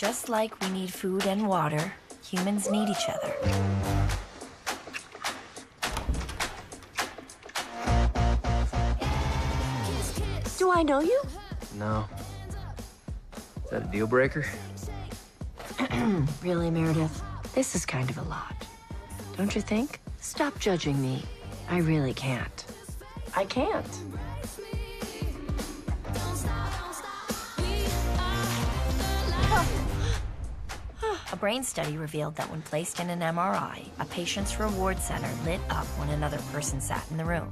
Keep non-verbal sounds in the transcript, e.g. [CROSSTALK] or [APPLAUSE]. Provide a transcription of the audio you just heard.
Just like we need food and water, humans need each other. Do I know you? No. Is that a deal breaker? [CLEARS THROAT] Really, Meredith? This is kind of a lot. Don't you think? Stop judging me. I really can't. I can't. A brain study revealed that when placed in an MRI, a patient's reward center lit up when another person sat in the room.